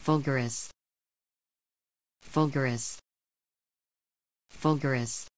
Fulgurous. Fulgurous. Fulgurous.